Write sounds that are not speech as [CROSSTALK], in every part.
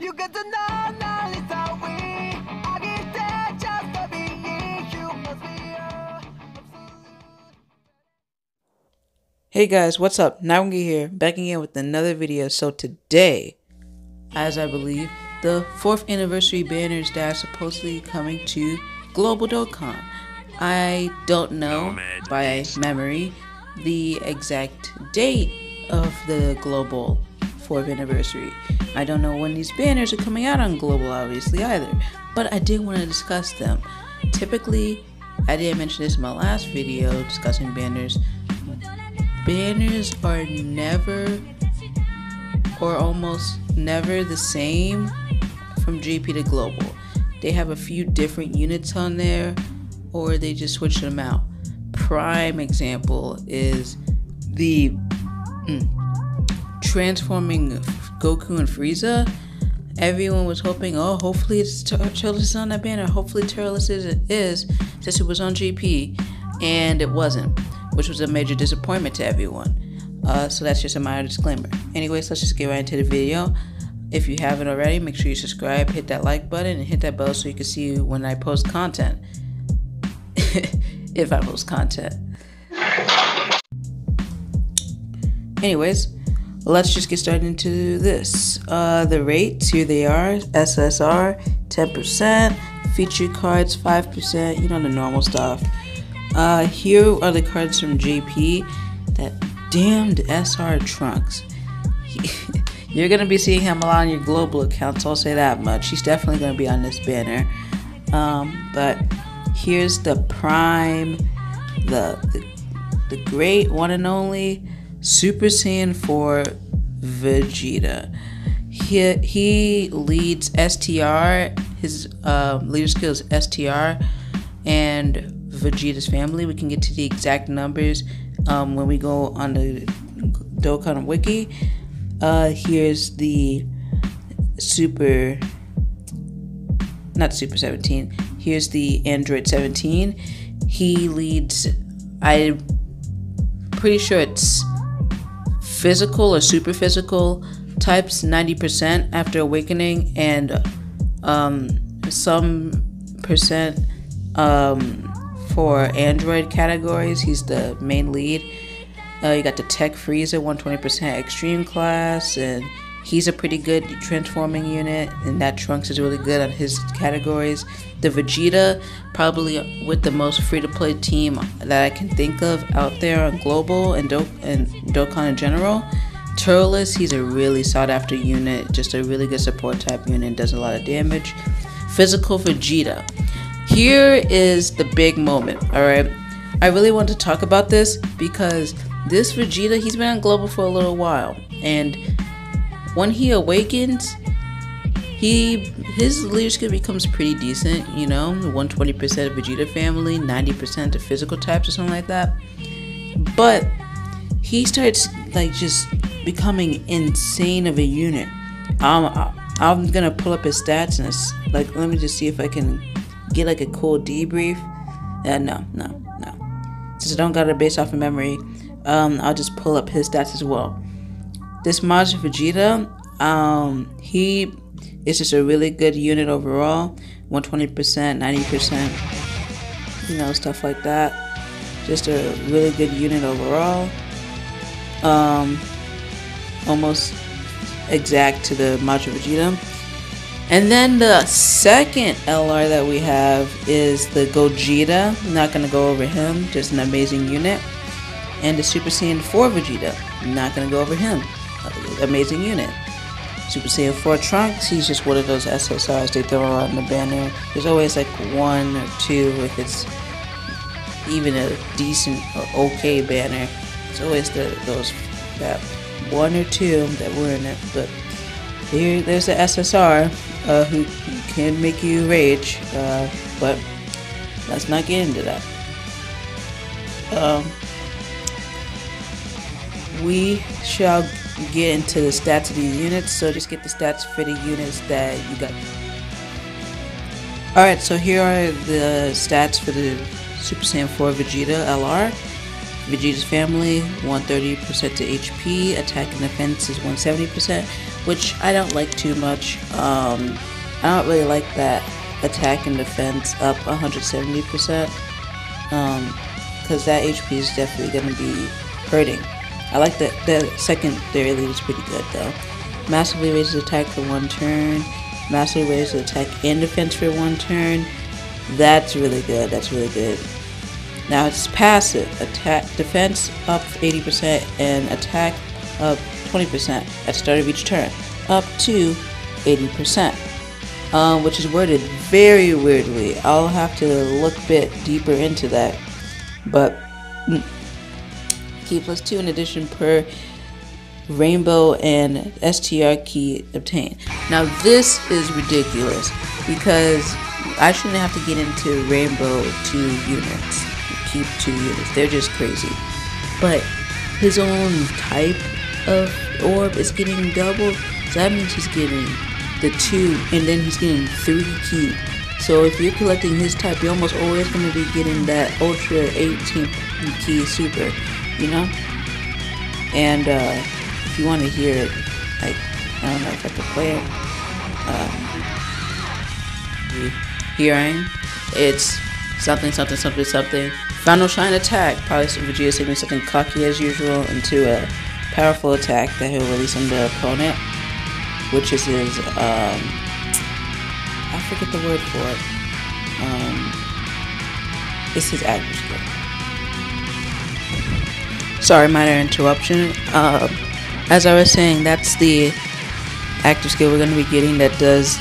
You get to know not least are we. I get dead just for being you. Must be. Hey guys, what's up? Naungi here, back again with another video. So today, as I believe, the fourth anniversary banners that are supposedly coming to Global Dokkan. I don't know by memory the exact date of the global fourth anniversary. I don't know when these banners are coming out on global, obviously either. But I did want to discuss them. Typically, I didn't mention this in my last video discussing banners. Banners are never or almost never the same from JP to global. They have a few different units on there or they just switch them out. Prime example is the mm, transforming Goku and Frieza. Everyone was hoping, oh, hopefully it's Turles is on that banner. Hopefully Turles is, is since it was on JP, and it wasn't, which was a major disappointment to everyone. Uh, so that's just a minor disclaimer. Anyways, let's just get right into the video. If you haven't already, make sure you subscribe, hit that like button, and hit that bell so you can see when I post content. [LAUGHS] if I post content. Anyways, let's just get started into this. Uh, the rates, here they are SSR 10%, featured cards 5%, you know, the normal stuff. Uh, here are the cards from JP. That damned SR Trunks. [LAUGHS] You're gonna be seeing him a lot on your global accounts, I'll say that much. He's definitely gonna be on this banner. Um, but here's the prime, the, the the great one and only Super Saiyan 4 Vegeta. He, he leads STR, his uh, leader skill is STR, and Vegeta's family. We can get to the exact numbers um, when we go on the Dokkan Wiki. Uh, here's the Super, not Super 17. Here's the Android 17. He leads, I'm pretty sure it's physical or super physical types 90% after awakening and um, some percent um, for android categories. He's the main lead. Uh, you got the tech Frieza 120% extreme class and he's a pretty good transforming unit and that trunks is really good on his categories. The vegeta probably with the most free-to-play team that i can think of out there on global and, Do- and dokkan in general. Turles he's a really sought-after unit just a really good support type unit does a lot of damage. Physical vegeta. Here is the big moment all right? I really want to talk about this because this vegeta he's been on global for a little while and when he awakens, he his leadership becomes pretty decent. You know, 120% of Vegeta family, 90% of physical types or something like that. But he starts like just becoming insane of a unit. Um, I'm gonna pull up his stats and it's like let me just see if I can get like a cool debrief. Uh, no, no, no. Since I don't got it based off of memory, um, I'll just pull up his stats as well this Majin Vegeta, um, he is just a really good unit overall. 120%, 90%, you know, stuff like that. Just a really good unit overall. Um, almost exact to the Majin Vegeta. And then the second LR that we have is the Gogeta. I'm not gonna go over him, just an amazing unit. And the Super Saiyan 4 Vegeta. I'm not gonna go over him amazing unit. Super Saiyan 4 Trunks, he's just one of those SSRs they throw on the banner. There's always like one or two if it's even a decent or okay banner. It's always the, those that one or two that were in it. But here, there's the SSR uh, who can make you rage. Uh, but let's not get into that. Um, we shall get into the stats of these units. So just get the stats for the units that you got. Alright, so here are the stats for the Super Saiyan 4 Vegeta LR. Vegeta's family, 130% to HP, attack and defense is 170%, which I don't like too much. Um, I don't really like that attack and defense up 170%. Um, because that HP is definitely going to be hurting. I like that the secondary lead is pretty good though. Massively raises attack for one turn. Massively raises attack and defense for one turn. That's really good. That's really good. Now it's passive. Attack defense up 80% and attack up 20% at the start of each turn. Up to 80%. Um, which is worded very weirdly. I'll have to look a bit deeper into that. But mm, Ki plus two in addition per rainbow and STR Ki obtained. Now this is ridiculous because I shouldn't have to get into rainbow two units, keep two units. They're just crazy. But his own type of orb is getting doubled, so that means he's getting the two, and then he's getting three Ki. So if you're collecting his type, you're almost always going to be getting that Ultra 18 key super, you know? And uh, if you want to hear it, like, I don't know if I could play it. Um, hearing, it's something, something, something, something. Final Shine attack. Probably Vegeta saying something cocky as usual into a powerful attack that he'll release on the opponent, which is his, um, I forget the word for it. Um, it's his skill. Sorry, minor interruption. Um, as I was saying, that's the active skill we're going to be getting that does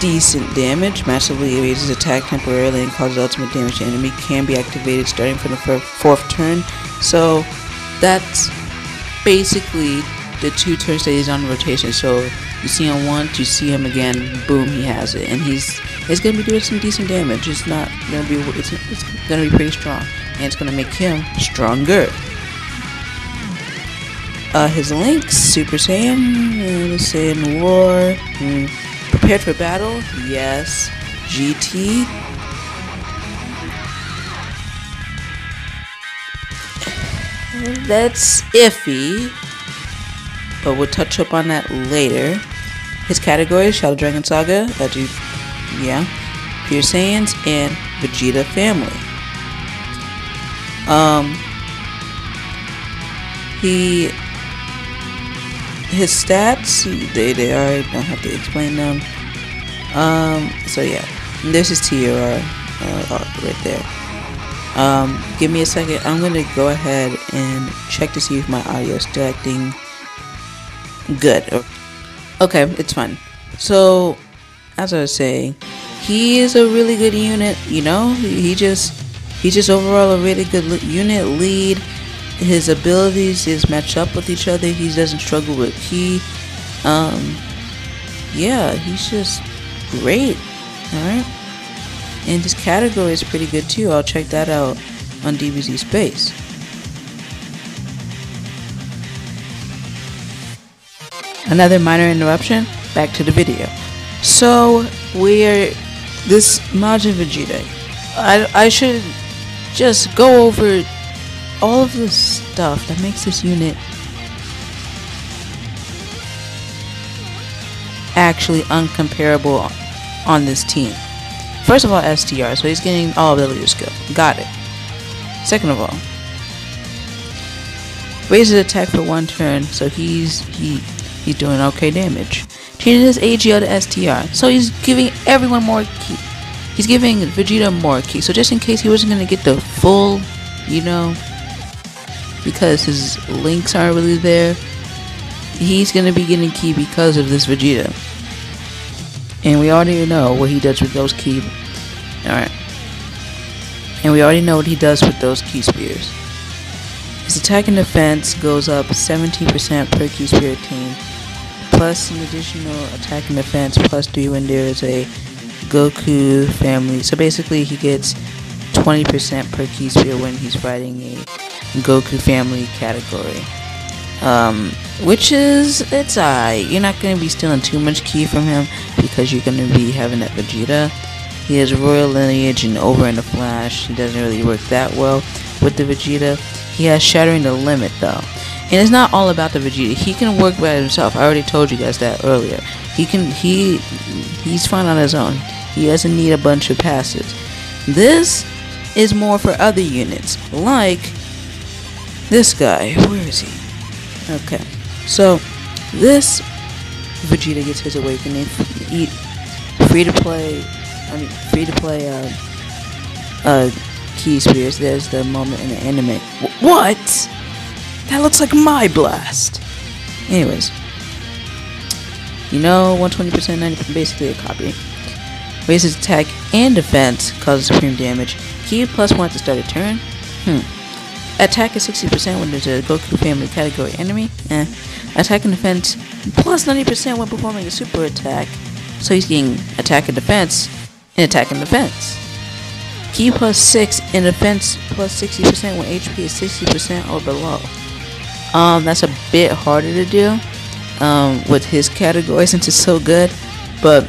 decent damage. Massively raises attack temporarily and causes ultimate damage to enemy. Can be activated starting from the fourth turn. So that's basically the two turns that he's on rotation. So you see him once, you see him again, boom, he has it, and he's it's gonna be doing some decent damage. It's not gonna be it's, it's gonna be pretty strong, and it's gonna make him stronger. Uh, his links, Super Saiyan, uh, Saiyan War, mm, prepared for battle, yes, GT. That's iffy, but we'll touch up on that later. His categories: Shadow Dragon Saga, that you, yeah, Pure Saiyans, and Vegeta Family. Um, he his stats they they are don't have to explain them. Um, so yeah, there's his uh, right there. Um, give me a second. I'm gonna go ahead and check to see if my audio is still acting good. Okay, it's fine. So, as I was saying, he is a really good unit. You know, he just he's just overall a really good unit lead. His abilities is match up with each other. He doesn't struggle with Ki. Um, yeah, he's just great. All right, and his category is pretty good too. I'll check that out on DBZ Space. Another minor interruption. Back to the video. So we're this Majin Vegeta. I I should just go over all of the stuff that makes this unit actually uncomparable on this team. First of all, STR, so he's getting all ability skill. Got it. Second of all, raises attack for one turn, so he's he he's doing okay damage. Changes his AGL to STR, so he's giving everyone more Ki. He's giving Vegeta more Ki, so just in case he wasn't gonna get the full, you know, because his links aren't really there, he's gonna be getting Ki because of this Vegeta. And we already know what he does with those Ki. Alright. And we already know what he does with those Ki spheres. His attack and defense goes up 17% per Ki sphere team, plus an additional attack and defense plus 3 when there is a Goku family. So basically, he gets 20% per Ki sphere when he's fighting a Goku family category. Um, which is, it's alright. You're not going to be stealing too much Ki from him because you're going to be having that Vegeta. He has royal lineage and over in the Flash. He doesn't really work that well with the Vegeta. He has shattering the limit though. And it's not all about the Vegeta. He can work by himself. I already told you guys that earlier. He can he he's fine on his own. He doesn't need a bunch of passes. This is more for other units, like this guy. Where is he? Okay. So this Vegeta gets his awakening. Eat free to play. I mean, free to play. Uh, uh, Ki spheres. There's the moment in the anime. Wh- what? That looks like my blast. Anyways, you know, 120%, 90%, basically a copy. Raises attack and defense, causes supreme damage. Ki plus one to start a turn. Hmm. Attack is 60% when there's a Goku family category enemy. Eh. Attack and defense plus 90% when performing a super attack. So he's getting attack and defense and attack and defense. Ki plus 6 in defense plus 60% when HP is 60% or below. Um, that's a bit harder to do um, with his category [LAUGHS] since it's so good. But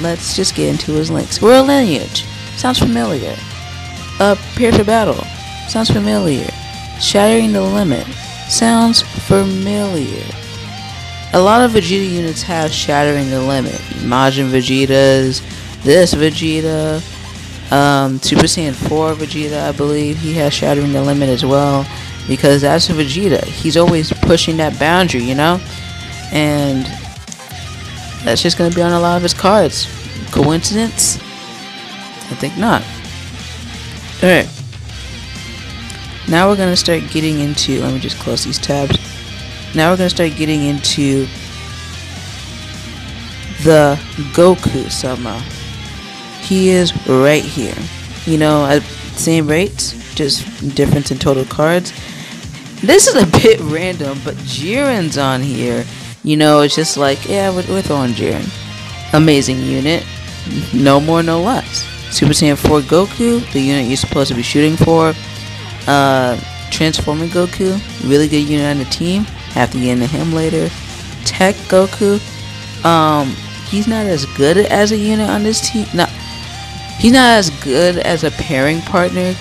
let's just get into his links. Royal Lineage. Sounds familiar. Uh, for Battle. Sounds familiar. Shattering the Limit. Sounds familiar. A lot of Vegeta units have Shattering the Limit. Majin Vegetas, this Vegeta, um, Super Saiyan 4 Vegeta, I believe, he has Shattering the Limit as well. Because that's a Vegeta. He's always pushing that boundary, you know? And that's just going to be on a lot of his cards. Coincidence? I think not. Alright. Now we're going to start getting into. Let me just close these tabs. Now we're going to start getting into the Goku Sama. He is right here. You know, at same rates, just difference in total cards. This is a [LAUGHS] bit random, but Jiren's on here. You know, it's just like, yeah, we're, we're throwing Jiren. Amazing unit. No more, no less. Super Saiyan 4 Goku, the unit you're supposed to be shooting for. Uh, Transforming Goku, really good unit on the team. Have to get into him later. Tech Goku, um, he's not as good as a unit on this team. No, he's not as good as a pairing partner.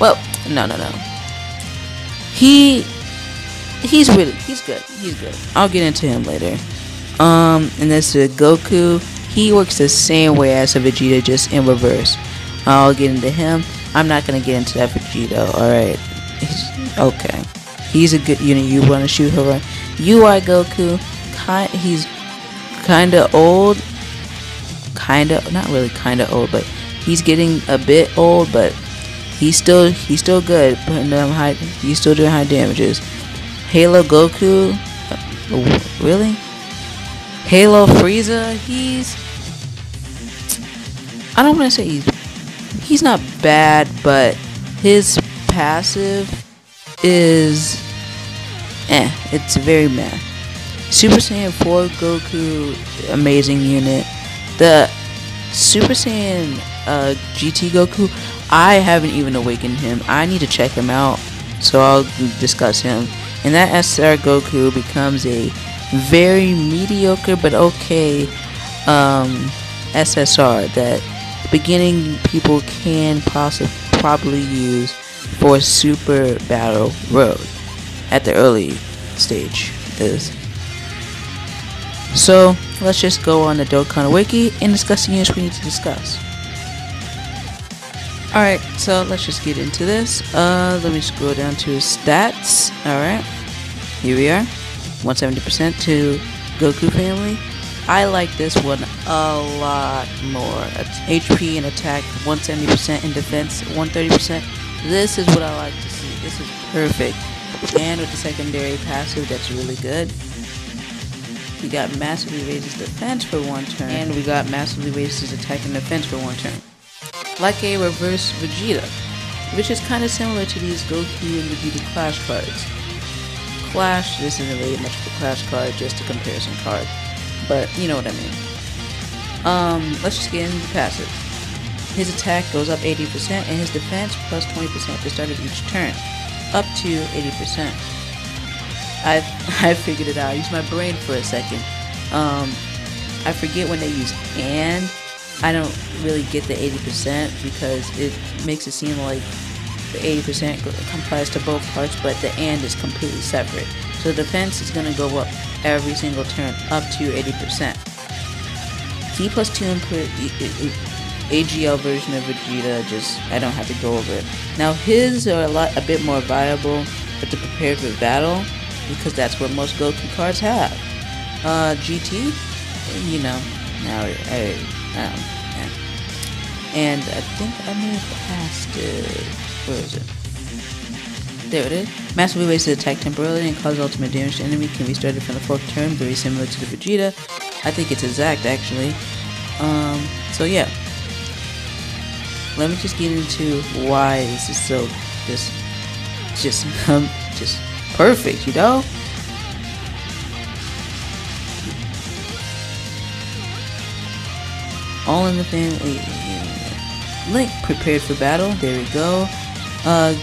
Well, no, no, no. He he's really he's good. He's good. I'll get into him later. Um, and that's the Goku. He works the same way as a Vegeta, just in reverse. I'll get into him. I'm not gonna get into that Vegeta. All right. He's, okay. He's a good you know, You want to shoot her? You are Goku. Kind. He's kind of old. Kind of not really kind of old, but he's getting a bit old. But he's still he's still good. Putting them high. He's still doing high damages. Halo Goku. uh, Really? Halo Frieza. He's. I don't want to say he's. He's not bad, but his passive is. Eh. It's very meh. Super Saiyan 4 Goku, amazing unit. The Super Saiyan uh, GT Goku, I haven't even awakened him. I need to check him out, so I'll discuss him. And that SR Goku becomes a very mediocre but okay um, SSR that beginning people can possibly probably use for Super Battle Road at the early stage is. So let's just go on the Dokkan Wiki and discuss the units we need to discuss. Alright, so let's just get into this. Uh, let me scroll down to stats. Alright, here we are. 170% to Goku family. I like this one a lot more. It's HP and attack, 170% in defense, 130%. This is what I like to see. This is perfect. And with the secondary passive, that's really good. We got massively raises defense for one turn, and we got massively raises attack and defense for one turn. Like a reverse Vegeta, which is kind of similar to these Goku and Vegeta Clash cards. Clash, this isn't really much of a Clash card, just a comparison card, but you know what I mean. Um, let's just get into the passive. His attack goes up 80% and his defense plus 20% at the start of each turn, up to 80%. I [LAUGHS] I figured it out. I used my brain for a second. Um, I forget when they use and. I don't really get the 80% because it makes it seem like the 80% complies to both parts, but the and is completely separate. So the defense is going to go up every single turn up to 80%. T plus 2 input AGL version of Vegeta, just I don't have to go over it. Now his are a lot a bit more viable but to prepare for battle because that's what most Goku cards have. Uh, GT, you know, now I, I, know. And I think I have passed it. Where is it? There it is. Massively wasted attack temporarily and cause ultimate damage to enemy can be started from the fourth turn, very similar to the Vegeta. I think it's exact actually. Um, so yeah. Let me just get into why this is so just just um just perfect, you know? All in the family. Link prepared for battle. There we go. Uh,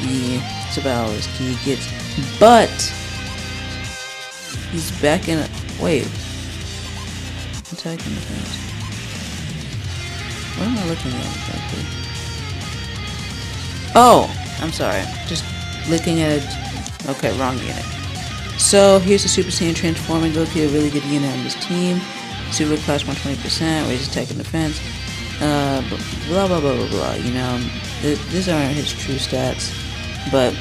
yeah, it's about as key gets, but he's back in. A, wait, attacking defense. What am I looking at exactly? Oh, I'm sorry. Just looking at. Okay, wrong unit. So here's the Super Saiyan transforming Goku, a really good unit on this team. Super class 120%, raise attack and defense. Uh, blah blah blah blah blah. You know, th- these aren't his true stats. But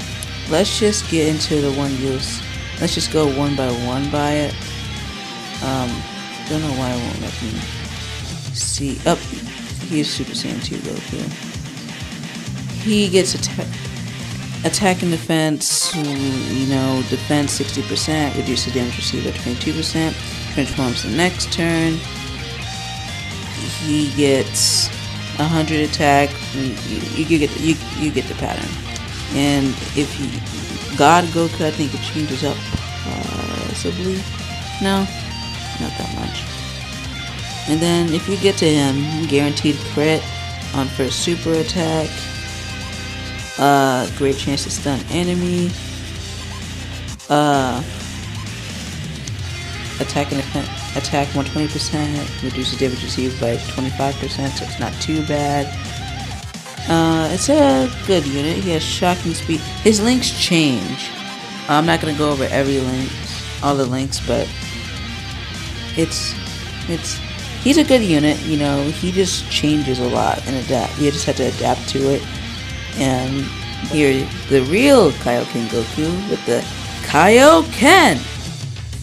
let's just get into the one use. Let's just go one by one by it. Um, don't know why it won't let me see. Up, oh, here's Super Saiyan 2 Goku. He gets attack, attack and defense. You know, defense 60%, reduces damage received by 22%. Transforms the next turn. He gets 100 attack. You, you, you get you you get the pattern. And if he God Goku, I think it changes up possibly. No, not that much. And then if you get to him, guaranteed crit on first super attack. Uh, great chance to stun enemy. Uh, attack and attack 120%, reduces damage received by 25%, so it's not too bad. Uh, it's a good unit. He has shocking speed. His links change. I'm not gonna go over every link, all the links, but it's it's he's a good unit. You know, he just changes a lot and adapt. You just have to adapt to it. And here, the real Kaioken Goku with the Kaioken.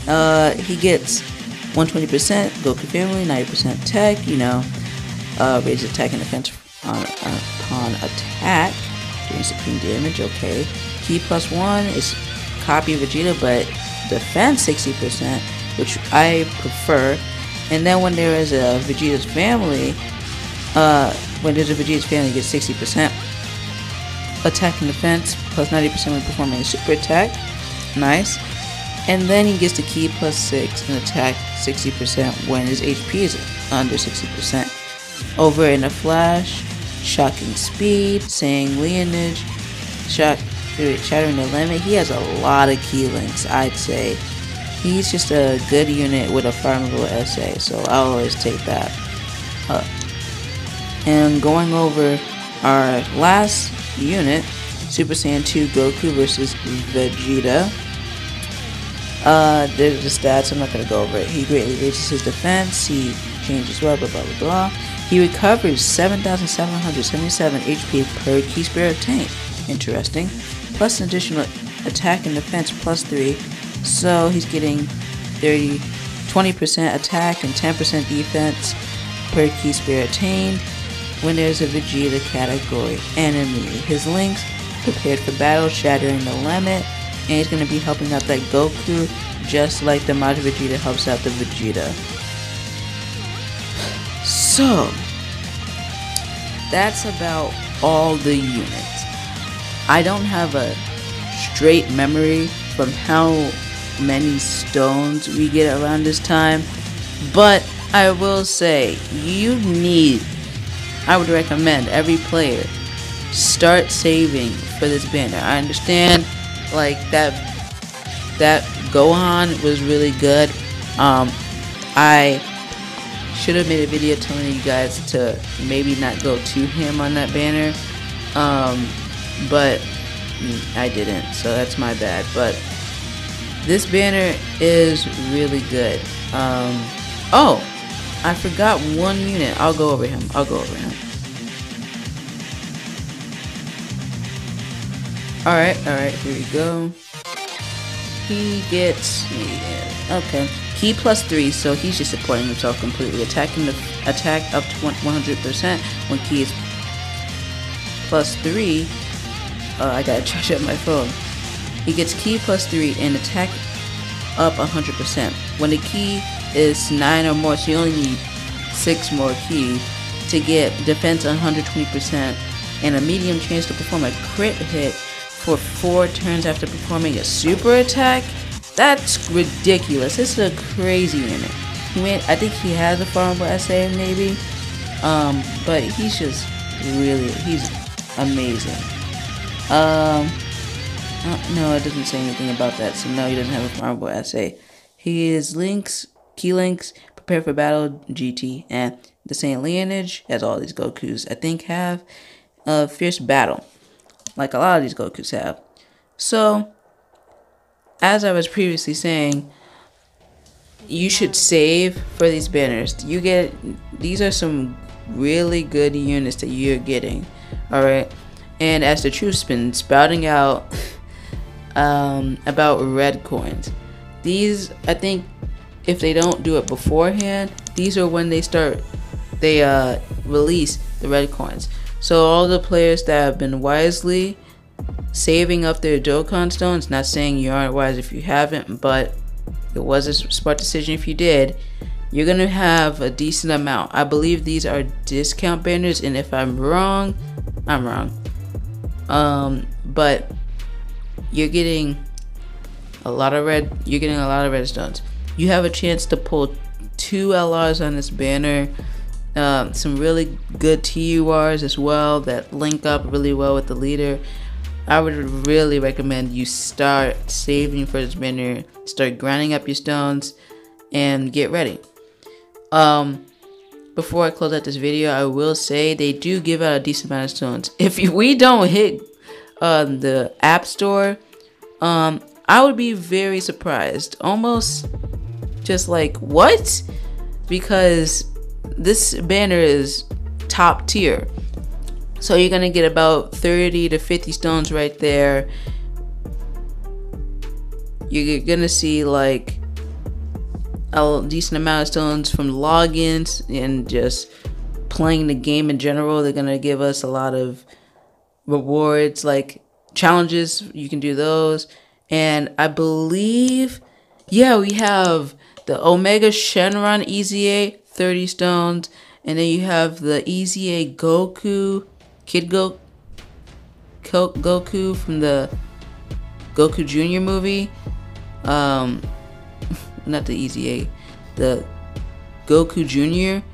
Uh, he gets 120% Goku family, 90% tech. You know, uh, raise attack and defense on, upon attack, doing supreme damage. Okay, Ki plus one is copy Vegeta, but defense 60%, which I prefer. And then when there is a Vegeta's family, uh, when there's a Vegeta's family, you get 60% attack and defense plus 90% when performing a super attack. Nice. And then he gets the Ki plus 6 and attack 60% when his HP is under 60%. Over in a flash, shocking speed, saying lineage, shock, shattering the limit. He has a lot of key links, I'd say. He's just a good unit with a farmable SA, so I always take that up. And going over our last unit, Super Saiyan 2 Goku versus Vegeta. Uh, there's the stats, I'm not gonna go over it. He greatly raises his defense, he changes well, blah blah blah blah. He recovers 7,777 HP per Ki Spirit obtained. Interesting. Plus an additional attack and defense plus 3. So he's getting 30, 20% attack and 10% defense per Ki Spirit attained when there's a Vegeta category enemy. His links prepared for battle, shattering the limit, and he's going to be helping out that Goku just like the Majin Vegeta helps out the Vegeta. So, that's about all the units. I don't have a straight memory from how many stones we get around this time, but I will say you need, I would recommend every player start saving for this banner. I understand like that that Gohan was really good. Um, I should have made a video telling you guys to maybe not go to him on that banner. Um, but I didn't, so that's my bad. But this banner is really good. Um, oh, I forgot one unit. I'll go over him. I'll go over him. Alright, alright, here we go. He gets okay. Ki plus three, so he's just supporting himself completely. Attacking the attack up to 100% when Ki is plus three. Uh, I gotta [LAUGHS] charge up my phone. He gets Ki plus three and attack up 100%. When the Ki is nine or more, so you only need six more Ki to get defense 120% and a medium chance to perform a crit hit for four turns after performing a super attack? That's ridiculous. This is a crazy unit. He I think he has a farmable SA maybe, um, but he's just really, he's amazing. Um, uh, no, it doesn't say anything about that, so no, he doesn't have a farmable SA. He is Links, Key Links, Prepare for Battle, GT, and the same lineage, as all these Gokus I think have, A Fierce Battle like a lot of these Gokus have. So, as I was previously saying, you should save for these banners. You get these are some really good units that you're getting. Alright. And as the truth's been spouting out [LAUGHS] um, about red coins. These I think if they don't do it beforehand, these are when they start they uh release the red coins. So all the players that have been wisely saving up their Dokkan stones, not saying you aren't wise if you haven't, but it was a smart decision if you did, you're gonna have a decent amount. I believe these are discount banners, and if I'm wrong, I'm wrong. Um, but you're getting a lot of red. You're getting a lot of red stones. You have a chance to pull two LRs on this banner uh, some really good TURs as well that link up really well with the leader. I would really recommend you start saving for this banner, start grinding up your stones, and get ready. Um, before I close out this video, I will say they do give out a decent amount of stones. [LAUGHS] If we don't hit uh, the App Store, um, I would be very surprised. Almost just like, what? Because this banner is top tier. So you're gonna get about 30 to 50 stones right there. You're gonna see like a decent amount of stones from logins and just playing the game in general. They're gonna give us a lot of rewards like challenges. You can do those. And I believe, yeah, we have the Omega Shenron EZA 30 stones. And then you have the EZA Goku, Kid Go, Goku from the Goku Jr. movie. Um, [LAUGHS] not the EZA, the Goku Jr.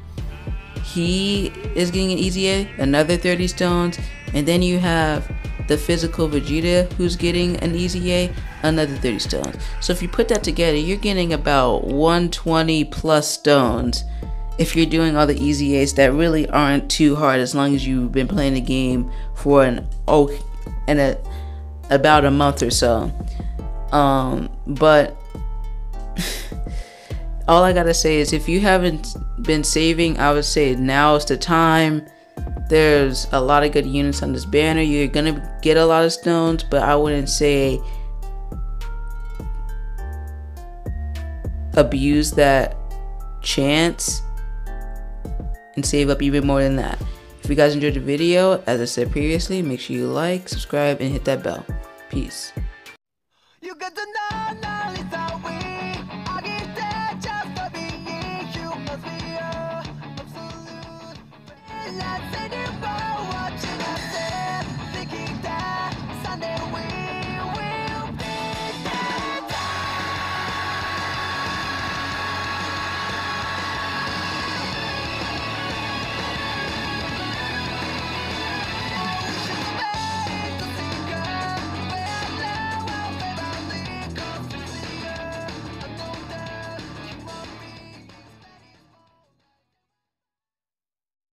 He is getting an EZA, another 30 stones. And then you have the physical Vegeta who's getting an EZA, another 30 stones. So if you put that together, you're getting about 120 plus stones if you're doing all the EZAs that really aren't too hard as long as you've been playing the game for an oh and a about a month or so. Um, but [LAUGHS] all I gotta say is if you haven't been saving, I would say now is the time. There's a lot of good units on this banner. You're gonna get a lot of stones, but I wouldn't say abuse that chance and save up even more than that. If you guys enjoyed the video, as I said previously, make sure you like, subscribe, and hit that bell. Peace.